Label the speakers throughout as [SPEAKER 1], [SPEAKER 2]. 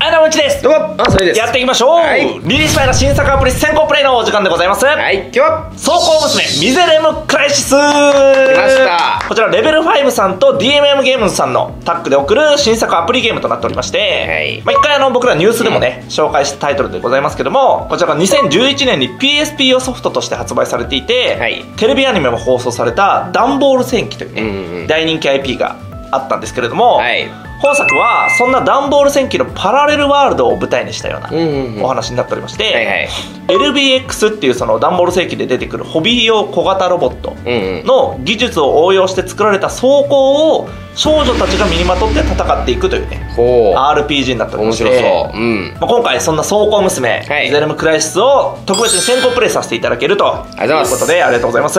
[SPEAKER 1] はい、どうもうちです。
[SPEAKER 2] どうも。あそれです。
[SPEAKER 1] やっていきましょう、
[SPEAKER 2] はい。
[SPEAKER 1] リリース前の新作アプリ先行プレイのお時間でございます。
[SPEAKER 2] はい。今日は。
[SPEAKER 1] 走行娘、ミゼレムクライシス。来ま
[SPEAKER 2] した。
[SPEAKER 1] こちら、レベル5さんと DMM ゲームズさんのタッグで送る新作アプリゲームとなっておりまして、
[SPEAKER 2] はい。
[SPEAKER 1] まあ、一回あの僕らニュースでもね、紹介したタイトルでございますけども、こちらが2011年に PSP 用ソフトとして発売されていて、
[SPEAKER 2] はい。
[SPEAKER 1] テレビアニメも放送されたダンボール戦記というね、
[SPEAKER 2] うんうん
[SPEAKER 1] 大人気 IP があったんですけれども、
[SPEAKER 2] はい
[SPEAKER 1] 本作はそんなダンボール戦記のパラレルワールドを舞台にしたようなお話になっておりまして、LBX っていうそのダンボール戦記で出てくるホビー用小型ロボットの技術を応用して作られた装甲を少女たちが身にまとって戦っていくというね RPG になっておりま
[SPEAKER 2] 面
[SPEAKER 1] して
[SPEAKER 2] 白そう。うん。
[SPEAKER 1] まあ、今回そんな装甲娘、
[SPEAKER 2] はい。
[SPEAKER 1] ゼルムクライシスを特別に先行プレイさせていただけると
[SPEAKER 2] ありがとうございます。
[SPEAKER 1] いうことでありがとうございます、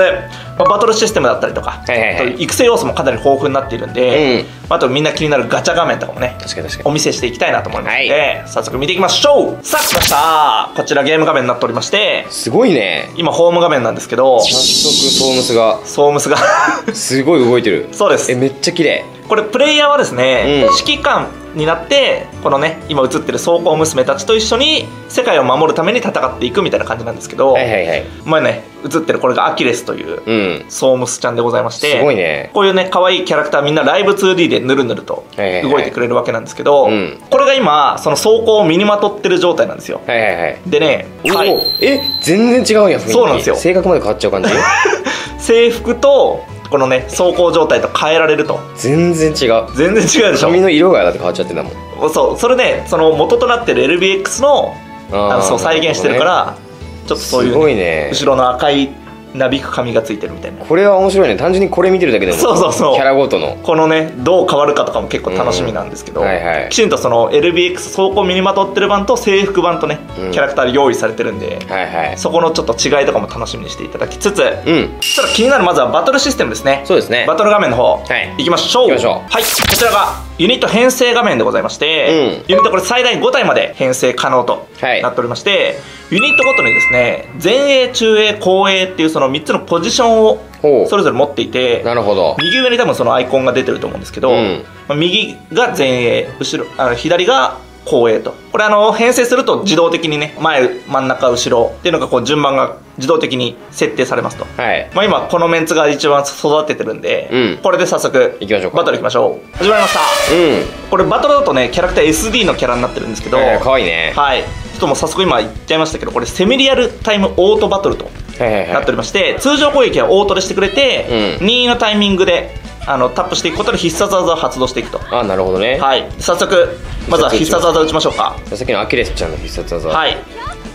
[SPEAKER 1] まあ、バトルシステムだったりとか、
[SPEAKER 2] はいはいはい。
[SPEAKER 1] 育成要素もかなり豊富になっているんで、
[SPEAKER 2] うん
[SPEAKER 1] あとみんな気になるガチャ画面とかもね
[SPEAKER 2] 確かに確か
[SPEAKER 1] お見せしていきたいなと思います。ので、
[SPEAKER 2] は
[SPEAKER 1] 早速見ていきましょう。さあ来ました。こちらゲーム画面になっておりまして
[SPEAKER 2] にすごいね。
[SPEAKER 1] 今ホーム画面なんですけど
[SPEAKER 2] 早速ソームスが。
[SPEAKER 1] ソームスが。
[SPEAKER 2] すごい動いてる。
[SPEAKER 1] そうです。
[SPEAKER 2] えめっちゃ綺麗。
[SPEAKER 1] これプレイヤーはですね、
[SPEAKER 2] うん。
[SPEAKER 1] 指揮官になってこのね今映ってる装甲娘たちと一緒に世界を守るために戦っていくみたいな感じなんですけど、
[SPEAKER 2] はいはいはい。
[SPEAKER 1] 前ね映ってるこれがアキレスという
[SPEAKER 2] うん。
[SPEAKER 1] ソームスちゃんでございまして
[SPEAKER 2] すごいね。
[SPEAKER 1] こういうね可愛いキャラクターみんなライブ 2D でぬるぬると
[SPEAKER 2] はいはいはい。
[SPEAKER 1] 動いてくれるわけなんですけど、
[SPEAKER 2] うん。
[SPEAKER 1] これが今その装甲を身にまとってる状態なんですよ。
[SPEAKER 2] はいはいはい。
[SPEAKER 1] でね、
[SPEAKER 2] お
[SPEAKER 1] はい。
[SPEAKER 2] おえ全然違うんや
[SPEAKER 1] そうなんですよ。
[SPEAKER 2] 性格まで変わっちゃう感じ？
[SPEAKER 1] 制服とこのね装甲状態と変えられると。
[SPEAKER 2] 全然違う。
[SPEAKER 1] 全然違うでしょ？
[SPEAKER 2] 髪の色がだって変わっちゃってんだもん。
[SPEAKER 1] そうそれねその元となってる LBX の
[SPEAKER 2] あ
[SPEAKER 1] のそう再現してるから、ちょっとそういう、
[SPEAKER 2] すごいね。
[SPEAKER 1] 後ろの赤いなびく髪がついてるみたいな。
[SPEAKER 2] これは面白いね。単純にこれ見てるだけでも
[SPEAKER 1] そうそうそう。
[SPEAKER 2] キャラごとの。
[SPEAKER 1] このねどう変わるかとかも結構楽しみなんですけど、
[SPEAKER 2] うん。はいはい。
[SPEAKER 1] きちんとその LBX 走行身にまとってる版と制服版とね、
[SPEAKER 2] うん
[SPEAKER 1] キャラクター用意されてるんで、
[SPEAKER 2] はいはい。
[SPEAKER 1] そこのちょっと違いとかも楽しみにしていただきつつ、
[SPEAKER 2] うん。
[SPEAKER 1] そしたら気になるまずはバトルシステムですね。
[SPEAKER 2] そうですね。
[SPEAKER 1] バトル画面の方、
[SPEAKER 2] はい。
[SPEAKER 1] いきましょう。
[SPEAKER 2] 行きましょう。
[SPEAKER 1] はい。こちらがユニット編成画面でございまして、
[SPEAKER 2] うん。
[SPEAKER 1] ユニットこれ最大5体まで編成可能と
[SPEAKER 2] はい。
[SPEAKER 1] なっておりまして、ユニットごとにですね前衛中衛後衛っていうその3つのポジションをそれぞれ持っていて
[SPEAKER 2] なるほど。
[SPEAKER 1] 右上に多分そのアイコンが出てると思うんですけど、
[SPEAKER 2] うん。
[SPEAKER 1] まあ右が前衛後ろあの左が後衛と。これあの編成すると自動的にね前真ん中後ろっていうのがこう順番が自動的に設定されますと、
[SPEAKER 2] はい。
[SPEAKER 1] まあ、今このメンツが一番育ててるんで、
[SPEAKER 2] うん。
[SPEAKER 1] これで早速
[SPEAKER 2] 行きましょうか。
[SPEAKER 1] バトル行きましょう。始まりました。
[SPEAKER 2] うん。
[SPEAKER 1] これバトルだとねキャラクター SD のキャラになってるんですけど、
[SPEAKER 2] えーかわいいね。
[SPEAKER 1] はい。ちょっともう早速今言っちゃいましたけどこれセミリアルタイムオートバトルと
[SPEAKER 2] はいはいはい。
[SPEAKER 1] なっておりまして、通常攻撃はオートでしてくれて、
[SPEAKER 2] うん。
[SPEAKER 1] 任意のタイミングであのタップしていくことで必殺技を発動していくと。
[SPEAKER 2] あなるほどね。
[SPEAKER 1] はい。早速まずは必殺技打ちましょうか。
[SPEAKER 2] さっきのアキレスちゃんの必殺技。
[SPEAKER 1] はい。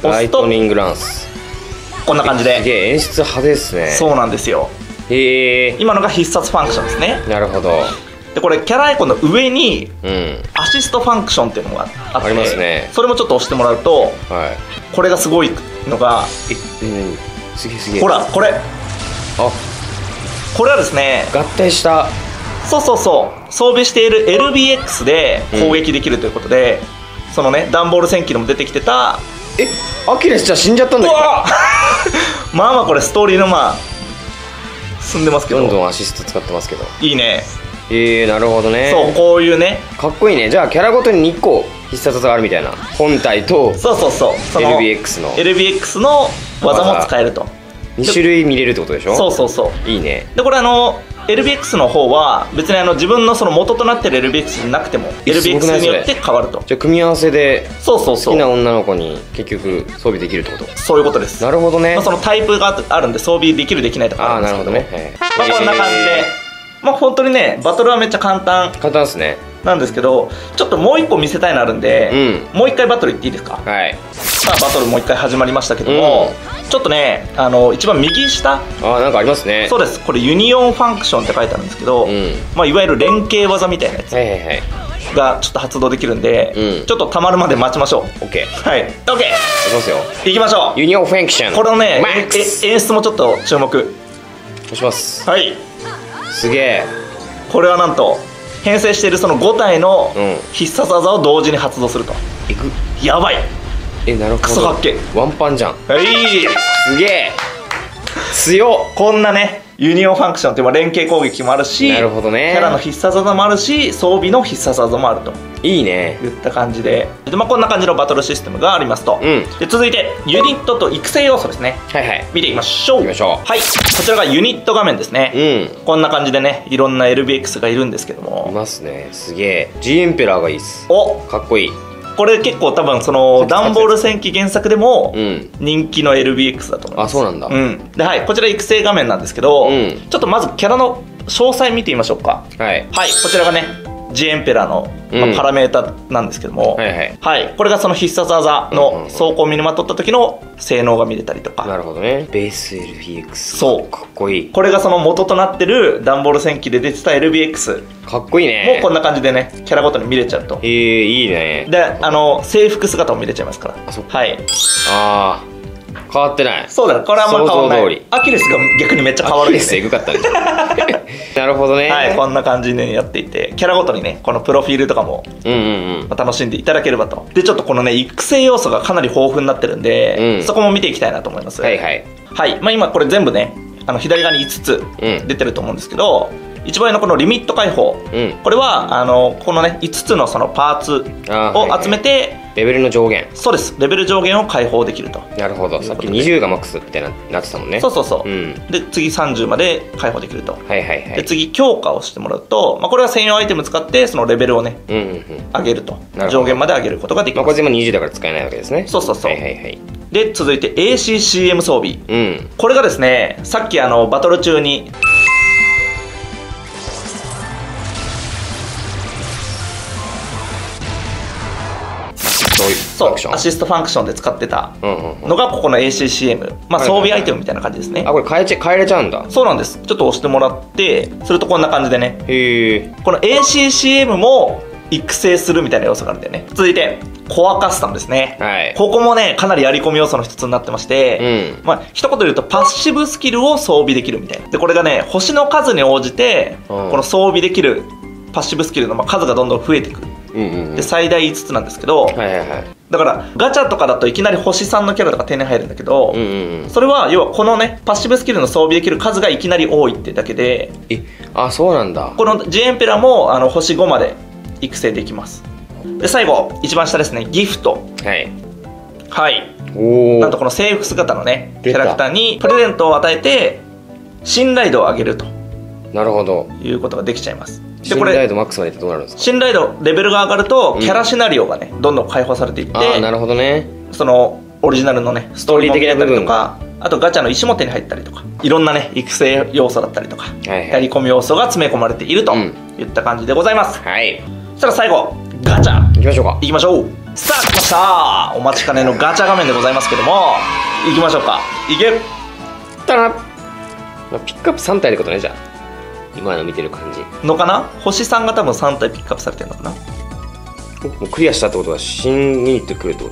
[SPEAKER 1] 押すとライ
[SPEAKER 2] トニングランス
[SPEAKER 1] こんな感じで。
[SPEAKER 2] え演出派手ですね。
[SPEAKER 1] そうなんですよ。
[SPEAKER 2] へえ。
[SPEAKER 1] 今のが必殺ファンクションですね。
[SPEAKER 2] なるほど。
[SPEAKER 1] でこれキャラアイコンの上に
[SPEAKER 2] うん。
[SPEAKER 1] アシストファンクションっていうのがあって
[SPEAKER 2] ありますね。
[SPEAKER 1] それもちょっと押してもらうと
[SPEAKER 2] はい。
[SPEAKER 1] これがすごいのが
[SPEAKER 2] えうん。すげえすげえ。
[SPEAKER 1] ほらこれ。
[SPEAKER 2] あ。
[SPEAKER 1] これはですね
[SPEAKER 2] 合体した。
[SPEAKER 1] そうそうそう。装備している LBX で攻撃できるということで、そのねダンボール戦記でも出てきてた
[SPEAKER 2] えアキレスちゃん死んじゃったんだけど。
[SPEAKER 1] まあまあこれストーリーのまあ進んでますけど。
[SPEAKER 2] どんどんアシスト使ってますけど。
[SPEAKER 1] いいね、
[SPEAKER 2] えー、なるほどね。
[SPEAKER 1] そうこういうね。
[SPEAKER 2] かっこいいね。じゃあキャラごとに2個必殺技があるみたいな。本体と
[SPEAKER 1] そうそうそう。その
[SPEAKER 2] LBX の
[SPEAKER 1] LBX の技も使えると。
[SPEAKER 2] 2種類見れるってことでしょ？
[SPEAKER 1] そうそうそう。
[SPEAKER 2] いいね。
[SPEAKER 1] でこれあの LBX の方は別にあの自分のその元となってる LBX じゃなくても
[SPEAKER 2] えすごくない
[SPEAKER 1] LBX によって変わると。
[SPEAKER 2] じゃあ組み合わせで
[SPEAKER 1] そうそうそう。
[SPEAKER 2] 好きな女の子に結局装備できるってこと？
[SPEAKER 1] そういうことです。
[SPEAKER 2] なるほどね。
[SPEAKER 1] まあ、そのタイプがあるんで装備できるできないとか
[SPEAKER 2] ああ
[SPEAKER 1] あるんですけど
[SPEAKER 2] なるほどね、はい
[SPEAKER 1] まあこんな感じで、まあ本当にねバトルはめっちゃ簡単。
[SPEAKER 2] 簡単ですね
[SPEAKER 1] なんですけどちょっともう一個見せたいのあるんで、
[SPEAKER 2] う
[SPEAKER 1] もう一回バトルいっていいですか？
[SPEAKER 2] はい。
[SPEAKER 1] さあバトルもう一回始まりましたけども、ちょっとねあの一番右下？
[SPEAKER 2] あーなんかありますね。
[SPEAKER 1] そうです。これユニオンファンクションって書いてあるんですけど、
[SPEAKER 2] うん。
[SPEAKER 1] まあ、いわゆる連携技みたいなやつ
[SPEAKER 2] はいはいはい。
[SPEAKER 1] がちょっと発動できるんで、
[SPEAKER 2] うん。
[SPEAKER 1] ちょっと溜まるまで待ちましょう。
[SPEAKER 2] OK
[SPEAKER 1] はい。OK いき
[SPEAKER 2] ますよ。
[SPEAKER 1] 行きましょう。
[SPEAKER 2] ユニオンファンクション。
[SPEAKER 1] これのね演出もちょっと注目。
[SPEAKER 2] 押します。
[SPEAKER 1] はい。
[SPEAKER 2] すげえ。
[SPEAKER 1] これはなんと編成しているその5体の
[SPEAKER 2] うん。
[SPEAKER 1] 必殺技を同時に発動すると。
[SPEAKER 2] いく。
[SPEAKER 1] やばい。
[SPEAKER 2] えなるほど。
[SPEAKER 1] クソかっけ
[SPEAKER 2] ワンパンじゃん。
[SPEAKER 1] はい。
[SPEAKER 2] すげえ。強っ。
[SPEAKER 1] こんなねユニオンファンクションっていうまあ連携攻撃もあるし
[SPEAKER 2] なるほどね。
[SPEAKER 1] キャラの必殺技もあるし装備の必殺技もあると。
[SPEAKER 2] いいね。
[SPEAKER 1] いった感じで。で、まあ、こんな感じのバトルシステムがありますと、
[SPEAKER 2] うん。
[SPEAKER 1] で続いてユニットと育成要素ですね。
[SPEAKER 2] はいはい。
[SPEAKER 1] 見ていきましょう。
[SPEAKER 2] 行きましょう。
[SPEAKER 1] はい。こちらがユニット画面ですね、
[SPEAKER 2] うん。
[SPEAKER 1] こんな感じでねいろんな LBX がいるんですけど
[SPEAKER 2] い
[SPEAKER 1] も
[SPEAKER 2] ますね。すげえ。G エンペラーがいいっす。
[SPEAKER 1] お。
[SPEAKER 2] かっこいい
[SPEAKER 1] これ結構多分その
[SPEAKER 2] 初
[SPEAKER 1] ダンボール戦記原作でも
[SPEAKER 2] うん
[SPEAKER 1] 人気の LBX だと思います。
[SPEAKER 2] あそうなんだ。
[SPEAKER 1] うん。ではいこちら育成画面なんですけど、
[SPEAKER 2] うん。
[SPEAKER 1] ちょっとまずキャラの詳細見てみましょうか。
[SPEAKER 2] はい。
[SPEAKER 1] はいこちらがねジエンペラーの、まあ
[SPEAKER 2] うん
[SPEAKER 1] パラメータなんですけども、
[SPEAKER 2] はいはい。
[SPEAKER 1] はい、これがその必殺技
[SPEAKER 2] うんうんうん。
[SPEAKER 1] の走行を身にまとった時の性能が見れたりとか、
[SPEAKER 2] なるほどね。ベース LPX
[SPEAKER 1] そう。
[SPEAKER 2] かっこいい。
[SPEAKER 1] これがその元となってるダンボール戦記で出てた LBX
[SPEAKER 2] かっこいい
[SPEAKER 1] も
[SPEAKER 2] ね
[SPEAKER 1] こんな感じでねキャラごとに見れちゃうと。
[SPEAKER 2] えー、いいね。
[SPEAKER 1] であの制服姿も見れちゃいますから。
[SPEAKER 2] あそっ
[SPEAKER 1] はい。
[SPEAKER 2] あー変わってない。
[SPEAKER 1] そうだねこれはあんまり変わらない。
[SPEAKER 2] 想像通り。
[SPEAKER 1] アキレスが逆にめっちゃ変わるん
[SPEAKER 2] レ
[SPEAKER 1] ですね
[SPEAKER 2] スエグかったねな。るほどね。
[SPEAKER 1] はいこんな感じでやっていてキャラごとにねこのプロフィールとかも
[SPEAKER 2] うんうんうん。
[SPEAKER 1] まあ楽しんでいただければと。でちょっとこのね育成要素がかなり豊富になってるんで、
[SPEAKER 2] うん。
[SPEAKER 1] そこも見ていきたいなと思います。
[SPEAKER 2] はいはい。
[SPEAKER 1] はい、まあ、今これ全部ねあの左側に5つ
[SPEAKER 2] うん。
[SPEAKER 1] 出てると思うんですけど、一番上のこのリミット解放。
[SPEAKER 2] うん。
[SPEAKER 1] これはあのこのね5つのそのパーツ
[SPEAKER 2] あーはいはい。
[SPEAKER 1] を集めて、
[SPEAKER 2] レベルの上限。
[SPEAKER 1] そうです。レベル上限を解放できると。
[SPEAKER 2] なるほど。さっき20がマックスってななってたもんね。
[SPEAKER 1] そうそうそう、
[SPEAKER 2] うん。
[SPEAKER 1] で次30まで解放できると、
[SPEAKER 2] はいはいは
[SPEAKER 1] で
[SPEAKER 2] い
[SPEAKER 1] 次強化をしてもらうと、まあ、これは専用アイテム使ってそのレベルをね
[SPEAKER 2] うんうんうん。
[SPEAKER 1] 上げると。上限まで上げることができ
[SPEAKER 2] まあこれ
[SPEAKER 1] ます、
[SPEAKER 2] 全部20だから使えないわけですね。
[SPEAKER 1] そうそうそう。
[SPEAKER 2] はいはいはい。
[SPEAKER 1] で続いて ACCM 装備。
[SPEAKER 2] うん。
[SPEAKER 1] これがですねさっきあのバトル中に
[SPEAKER 2] そう
[SPEAKER 1] アシストファンクション。で使ってたのがここの ACCM、まあ、装備アイテムみたいな感じですね、
[SPEAKER 2] あこれ変えちゃ変えれちゃうんだ。
[SPEAKER 1] そうなんです。ちょっと押してもらってするとこんな感じでね。
[SPEAKER 2] へえ
[SPEAKER 1] この ACCM も育成するみたいな要素があるんだよね。続いてコアカスタムですね、
[SPEAKER 2] はい。
[SPEAKER 1] ここもねかなりやり込み要素の一つになってまして、
[SPEAKER 2] うん。
[SPEAKER 1] まあ一言で言うとパッシブスキルを装備できるみたいな。でこれがね星の数に応じて
[SPEAKER 2] うん。
[SPEAKER 1] この装備できるパッシブスキルのまあ数がどんどん増えていくで最大5つなんですけど、
[SPEAKER 2] はいはいはい。
[SPEAKER 1] だからガチャとかだといきなり星3のキャラとか手に入るんだけど、それは要はこのねパッシブスキルの装備できる数がいきなり多いってだけで
[SPEAKER 2] えあそうなんだ。
[SPEAKER 1] このジエンペラもあの星5まで育成できます。で最後一番下ですねギフト。
[SPEAKER 2] はい。
[SPEAKER 1] はい。なんとこの制服姿のねキャラクターにプレゼントを与えて信頼度を上げると
[SPEAKER 2] なるほど。
[SPEAKER 1] いうことができちゃいますで
[SPEAKER 2] 信
[SPEAKER 1] これ
[SPEAKER 2] 頼度マックスまでってどうなるんですか？
[SPEAKER 1] 信頼度レベルが上がると
[SPEAKER 2] うん。
[SPEAKER 1] キャラシナリオがねどんどん解放されていって
[SPEAKER 2] ああなるほどね。
[SPEAKER 1] そのオリジナルのねストーリー的な部
[SPEAKER 2] 分
[SPEAKER 1] 分とかあとガチャの石も手に入ったりとかいろんなね育成要素だったりとか、
[SPEAKER 2] はいはい。
[SPEAKER 1] やり込み要素が詰め込まれていると
[SPEAKER 2] うん。
[SPEAKER 1] いった感じでございます、
[SPEAKER 2] はい。
[SPEAKER 1] そしたら最後ガチャ。
[SPEAKER 2] 行きましょうか。
[SPEAKER 1] いきましょう。さあ来ました。お待ちかねのガチャ画面でございますけどもいきましょうか。いけ。
[SPEAKER 2] たら、まあ、ピックアップ3体ってことねじゃあ今の見てる感じ。
[SPEAKER 1] のかな？星3が多分3体ピックアップされてるのかな？
[SPEAKER 2] もうクリアしたってことは新ユニット来るってこ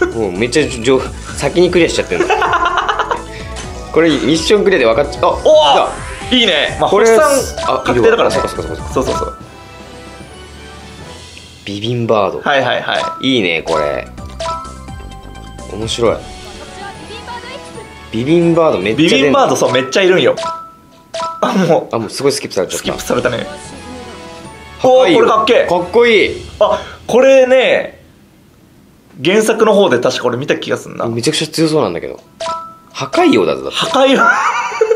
[SPEAKER 2] と？もうめっちゃ上先にクリアしちゃってるの。これミッションクリアで分かっちゃあ
[SPEAKER 1] お
[SPEAKER 2] 来
[SPEAKER 1] おいいね。まあ星3
[SPEAKER 2] あ
[SPEAKER 1] 確定だからね。
[SPEAKER 2] そうかそうかそうか
[SPEAKER 1] そうそうそう。
[SPEAKER 2] たビビンバード、
[SPEAKER 1] はいはいはい。
[SPEAKER 2] いいねこれ。面白い。ビビンバードめっちゃ
[SPEAKER 1] ビビンバード
[SPEAKER 2] ド
[SPEAKER 1] そうめっちゃいるんよあも
[SPEAKER 2] あもうすごいスキップされ
[SPEAKER 1] うス
[SPEAKER 2] ちゃった。
[SPEAKER 1] キップされたね。おおこれかっけえ
[SPEAKER 2] かっこいい。
[SPEAKER 1] あこれね原作の方で確かこれ見た気がすんな。
[SPEAKER 2] めちゃくちゃ強そうなんだけど。破壊王だぞ。だって
[SPEAKER 1] 破壊は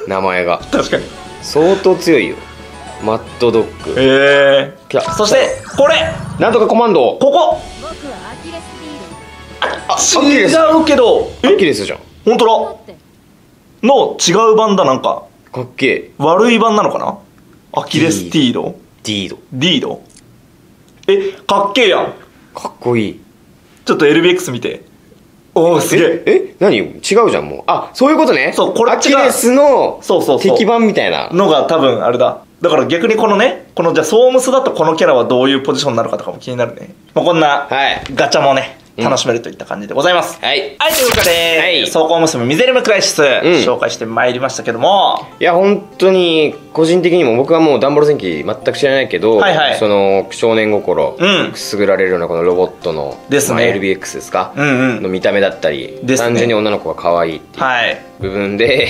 [SPEAKER 2] 名前が。
[SPEAKER 1] 確かに。
[SPEAKER 2] 相当強いよ。マッドドッグ。
[SPEAKER 1] へえ
[SPEAKER 2] 来た
[SPEAKER 1] そしてこれ。
[SPEAKER 2] なんとかコマンド。
[SPEAKER 1] ここ。違うけど。
[SPEAKER 2] アキ
[SPEAKER 1] え
[SPEAKER 2] レスじゃん。
[SPEAKER 1] 本当
[SPEAKER 3] だ。
[SPEAKER 1] の違う版だなんか
[SPEAKER 2] かっけえ。
[SPEAKER 1] 悪い版なのかな？アキレスティード？
[SPEAKER 2] ディード。
[SPEAKER 1] ディード？えかっけえやん。
[SPEAKER 2] かっこいい。
[SPEAKER 1] ちょっと LBX 見て。おおすげえ。
[SPEAKER 2] ええ何？違うじゃんもう。あそういうことね。
[SPEAKER 1] そうこれ
[SPEAKER 2] アキレスの
[SPEAKER 1] そうそうそう。
[SPEAKER 2] 敵版みたいな。
[SPEAKER 1] のが多分あれだ。だから逆にこのねこのじゃあソームスだとこのキャラはどういうポジションになるかとかも気になるね、まあ、こんな
[SPEAKER 2] はい。
[SPEAKER 1] ガチャもね。
[SPEAKER 2] うん
[SPEAKER 1] 楽しめるといった感じでございます、
[SPEAKER 2] はい。
[SPEAKER 1] はい、ということで、
[SPEAKER 2] はい。
[SPEAKER 1] 走行娘ミゼルムクライシス、紹介してまいりましたけども。
[SPEAKER 2] いや本当に個人的にも僕はもうダンボール戦記全く知らないけど、
[SPEAKER 1] はいはい。
[SPEAKER 2] その少年心
[SPEAKER 1] うん。
[SPEAKER 2] くすぐられるようなこのロボットの
[SPEAKER 1] ですね。
[SPEAKER 2] まあ LBX ですか、
[SPEAKER 1] うんうん。
[SPEAKER 2] の見た目だったり、単純に女の子が可愛いっていう
[SPEAKER 1] はい。
[SPEAKER 2] 部分で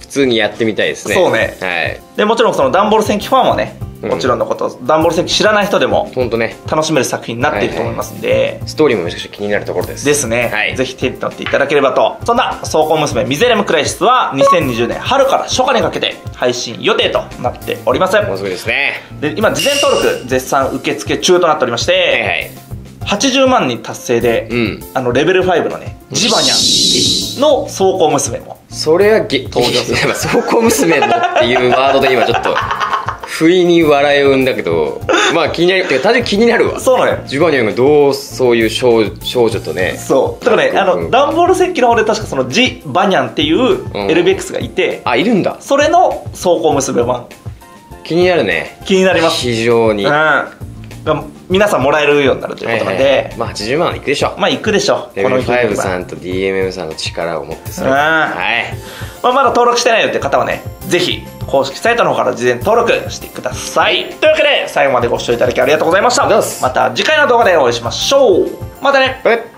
[SPEAKER 2] 普通にやってみたいですね。
[SPEAKER 1] そうね。
[SPEAKER 2] はい。
[SPEAKER 1] でもちろんそのダンボール戦記ファンはね
[SPEAKER 2] うん。
[SPEAKER 1] もちろんのこと、ダンボール戦記知らない人でも
[SPEAKER 2] ほんとね。
[SPEAKER 1] 楽しめる作品になっていると思いますんで、
[SPEAKER 2] ストーリーもめちゃくちゃ気になるところです。
[SPEAKER 1] ですね、
[SPEAKER 2] はい。
[SPEAKER 1] ぜひ手に取っていただければと。そんな「走行娘ミゼレムクライシス」は2020年春から初夏にかけて配信予定となっております。
[SPEAKER 2] もうすぐですね。
[SPEAKER 1] で今事前登録絶賛受付中となっておりまして、
[SPEAKER 2] はいはい
[SPEAKER 1] 80万人達成で、
[SPEAKER 2] うん。
[SPEAKER 1] あのレベル5のねジバニャンの走行娘も。
[SPEAKER 2] それはげ
[SPEAKER 1] 登場する
[SPEAKER 2] やっぱ倉庫娘もっていうワードで今ちょっと不意に笑いを生んだけどまあ気になるてか単純に気になるわ。
[SPEAKER 1] そうなのよ。
[SPEAKER 2] ジバニャンがどうそういう少少女とね。
[SPEAKER 1] そう。だからねあ
[SPEAKER 2] うん。
[SPEAKER 1] のダンボール戦記の方で確かそのジ・バニャンっていう LBX がいて、
[SPEAKER 2] あいるんだ。
[SPEAKER 1] それの走行娘版
[SPEAKER 2] 気になるね。
[SPEAKER 1] 気になります。
[SPEAKER 2] 非常に、
[SPEAKER 1] うん。
[SPEAKER 2] は
[SPEAKER 1] が皆さんもらえるようになるということなんで、
[SPEAKER 2] まあ80万はいくでしょ
[SPEAKER 1] まあ行くでしょ
[SPEAKER 2] レベル
[SPEAKER 1] この勢い
[SPEAKER 2] 5
[SPEAKER 1] は
[SPEAKER 2] さんと DMM さんの力を持ってそれ
[SPEAKER 1] うん。
[SPEAKER 2] はい。
[SPEAKER 1] まあ、まだ登録してないよって方はねぜひ公式サイトの方から事前登録してください。というわけで最後までご視聴いただきありがとうございました。また次回の動画でお会いしましょう。またね。
[SPEAKER 2] え